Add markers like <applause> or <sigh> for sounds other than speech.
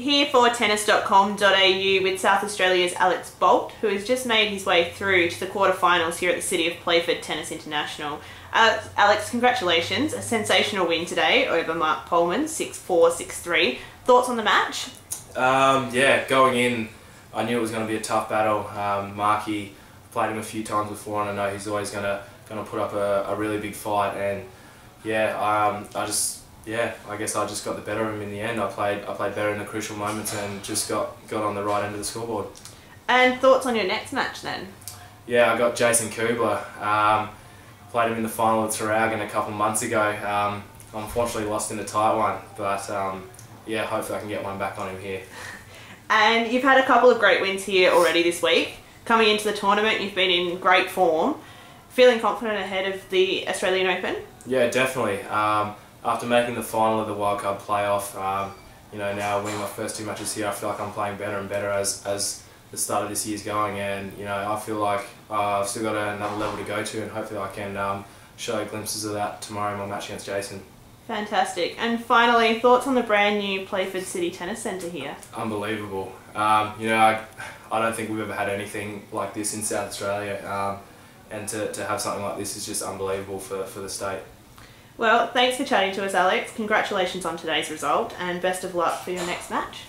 here for tennis.com.au with South Australia's Alex Bolt, who has just made his way through to the quarterfinals here at the City of Playford Tennis International. Uh, Alex, congratulations. A sensational win today over Marc Polmans, 6-4, 6-3. Thoughts on the match? Um, yeah, going in, I knew it was going to be a tough battle. Um, Marky, played him a few times before and I know he's always going to going to put up a, a really big fight and yeah, um, I just yeah, I guess I just got the better of him in the end. I played I played better in the crucial moments and just got, got on the right end of the scoreboard. And thoughts on your next match then? Yeah, I got Jason Kubler. Um, played him in the final at Traralgon a couple months ago. Um, unfortunately lost in a tight one, but um, yeah, hopefully I can get one back on him here. <laughs> And you've had a couple of great wins here already this week. Coming into the tournament, you've been in great form. Feeling confident ahead of the Australian Open? Yeah, definitely. Um, after making the final of the Wildcard playoff, um, you know, now winning my first two matches here, I feel like I'm playing better and better as, as the start of this year's going and, you know, I feel like uh, I've still got another level to go to and hopefully I can um, show glimpses of that tomorrow in my match against Jason. Fantastic. And finally, thoughts on the brand new Playford City Tennis Centre here? Unbelievable. Um, you know, I, I don't think we've ever had anything like this in South Australia um, and to, to have something like this is just unbelievable for, for the state. Well, thanks for chatting to us, Alex. Congratulations on today's result and best of luck for your next match.